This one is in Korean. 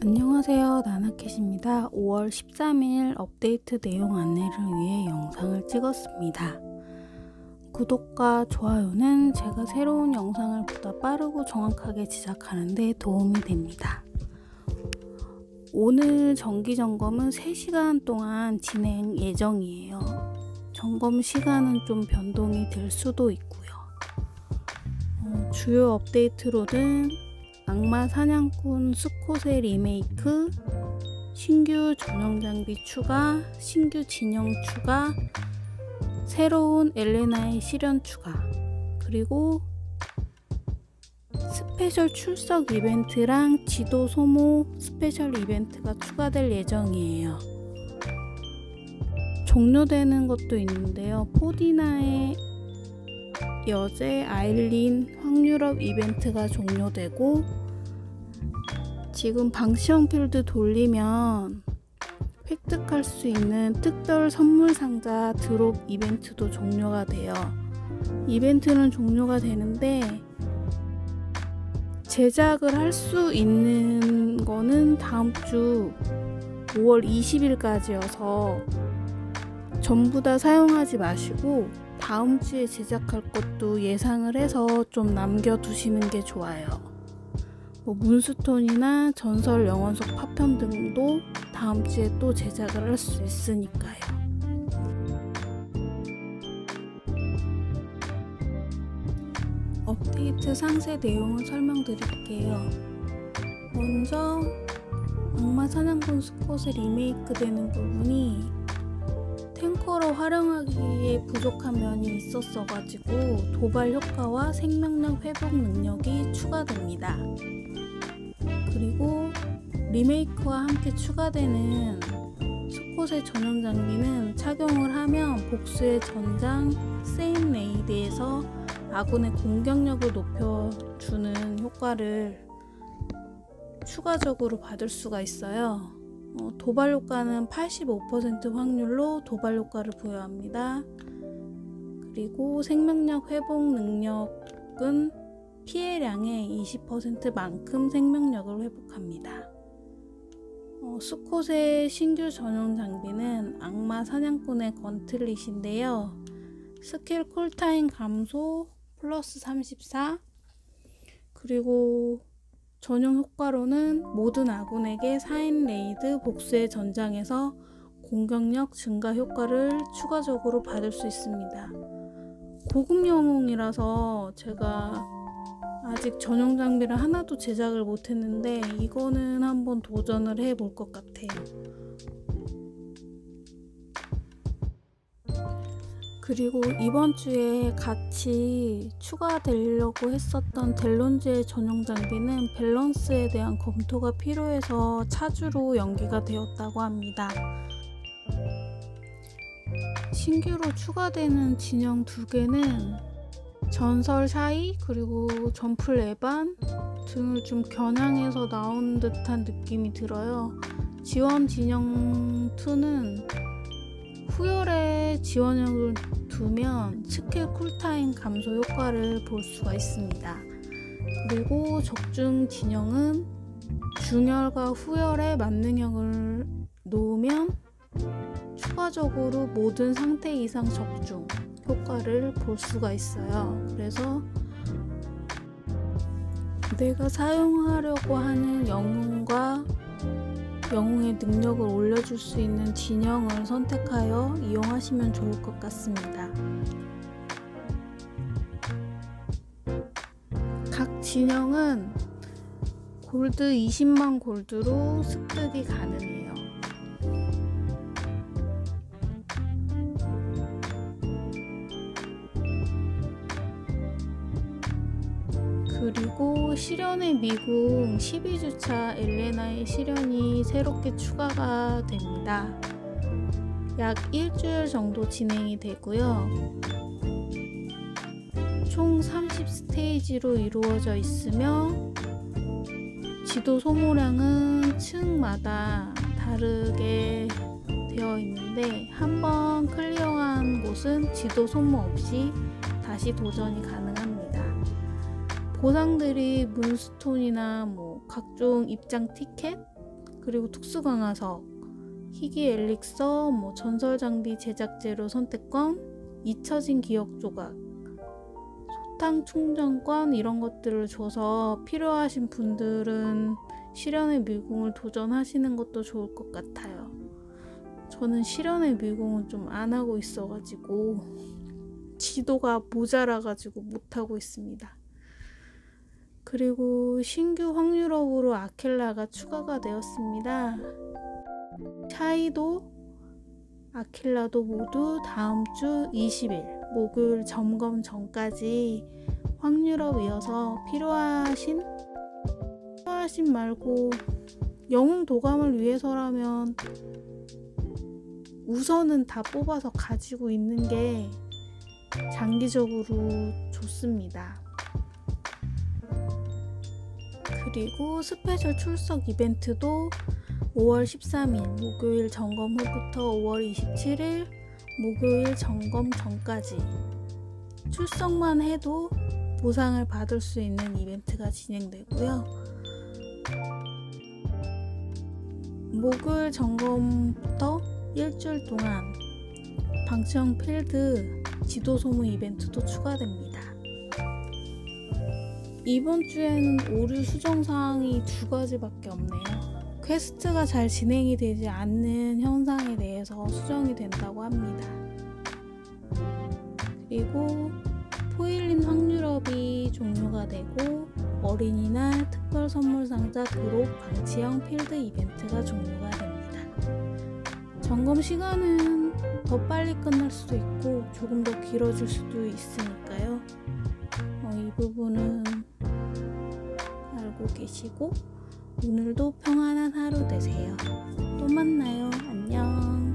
안녕하세요. 나나캣입니다. 5월 13일 업데이트 내용 안내를 위해 영상을 찍었습니다. 구독과 좋아요는 제가 새로운 영상을 보다 빠르고 정확하게 제작하는데 도움이 됩니다. 오늘 정기점검은 3시간 동안 진행 예정이에요. 점검 시간은 좀 변동이 될 수도 있고요. 어, 주요 업데이트로는 악마 사냥꾼 스콧의 리메이크, 신규 전용 장비 추가, 신규 진형 추가, 새로운 엘레나의 시련 추가, 그리고 스페셜 출석 이벤트랑 지도 소모 스페셜 이벤트가 추가될 예정이에요. 종료되는 것도 있는데요. 포디나의 여제 아일린 확률업 이벤트가 종료되고 지금 방시형 필드 돌리면 획득할 수 있는 특별 선물 상자 드롭 이벤트도 종료가 돼요. 이벤트는 종료가 되는데 제작을 할 수 있는 거는 다음 주 5월 20일까지여서 전부 다 사용하지 마시고 다음 주에 제작할 것도 예상을 해서 좀 남겨두시는 게 좋아요. 뭐 문스톤이나 전설 영원석 파편 등도 다음 주에 또 제작을 할 수 있으니까요. 업데이트 상세 내용을 설명드릴게요. 먼저 악마 사냥꾼 스콧은 리메이크 되는 부분이 탱커로 활용하기에 부족한 면이 있었어 가지고 도발 효과와 생명력 회복 능력이 추가됩니다. 그리고 리메이크와 함께 추가되는 스콧의 전용 장비는 착용을 하면 복수의 전장 4인 레이드에서 아군의 공격력을 높여주는 효과를 추가적으로 받을 수가 있어요. 어, 도발 효과는 85% 확률로 도발 효과를 부여합니다. 그리고 생명력 회복 능력은 피해량의 20%만큼 생명력을 회복합니다. 어, 스콧의 신규 전용 장비는 악마 사냥꾼의 gauntlet인데요. 스킬 쿨타임 감소 플러스 34 그리고 전용 효과로는 모든 아군에게 4인 레이드 복수의 전장에서 공격력 증가 효과를 추가적으로 받을 수 있습니다. 고급 영웅이라서 제가 아직 전용 장비를 하나도 제작을 못했는데 이거는 한번 도전을 해볼 것 같아요. 그리고 이번 주에 같이 추가되려고 했었던 델론즈의 전용 장비는 밸런스에 대한 검토가 필요해서 차주로 연기가 되었다고 합니다. 신규로 추가되는 진영 두 개는 전설 사이 그리고 점플 에반 등을 좀 겨냥해서 나온 듯한 느낌이 들어요. 지원 진영 2는 후열의 지원형을 두면 스킬 쿨타임 감소 효과를 볼 수가 있습니다. 그리고 적중 진영은 중열과 후열의 만능형을 놓으면 추가적으로 모든 상태 이상 적중 효과를 볼 수가 있어요. 그래서 내가 사용하려고 하는 영웅과 영웅의 능력을 올려줄 수 있는 진영을 선택하여 이용하시면 좋을 것 같습니다. 각 진영은 골드 20만 골드로 습득이 가능해요. 그리고 실현의 미궁 12주차 엘레나의 실현이 새롭게 추가가 됩니다. 약 일주일 정도 진행이 되고요. 총 30스테이지로 이루어져 있으며 지도 소모량은 층마다 다르게 되어 있는데 한번 클리어한 곳은 지도 소모 없이 다시 도전이 가능합니다. 보상들이 문스톤이나 뭐 각종 입장 티켓 그리고 특수 강화석, 희귀 엘릭서, 뭐 전설 장비 제작 재료 선택권, 잊혀진 기억 조각, 소탕 충전권 이런 것들을 줘서 필요하신 분들은 실현의 미궁을 도전하시는 것도 좋을 것 같아요. 저는 실현의 미궁은 좀 안 하고 있어가지고 지도가 모자라가지고 못하고 있습니다. 그리고 신규 확률업으로 아킬라가 추가가 되었습니다. 샤이도 아킬라도 모두 다음 주 20일 목요일 점검 전까지 확률업 이어서 필요하신 필요하신 말고 영웅 도감을 위해서라면 우선은 다 뽑아서 가지고 있는 게 장기적으로 좋습니다. 그리고 스페셜 출석 이벤트도 5월 13일 목요일 점검 후부터 5월 27일 목요일 점검 전까지 출석만 해도 보상을 받을 수 있는 이벤트가 진행되고요. 목요일 점검부터 일주일 동안 방치형 필드 지도 소모 이벤트도 추가됩니다. 이번 주에는 오류 수정 사항이 두 가지밖에 없네요. 퀘스트가 잘 진행이 되지 않는 현상에 대해서 수정이 된다고 합니다. 그리고 포일린 확률업이 종료가 되고 어린이날 특별 선물 상자 드롭 방치형 필드 이벤트가 종료가 됩니다. 점검 시간은 더 빨리 끝날 수도 있고 조금 더 길어질 수도 있으니까요. 어, 이 부분은 보고 계시고 오늘도 평안한 하루 되세요. 또 만나요. 안녕.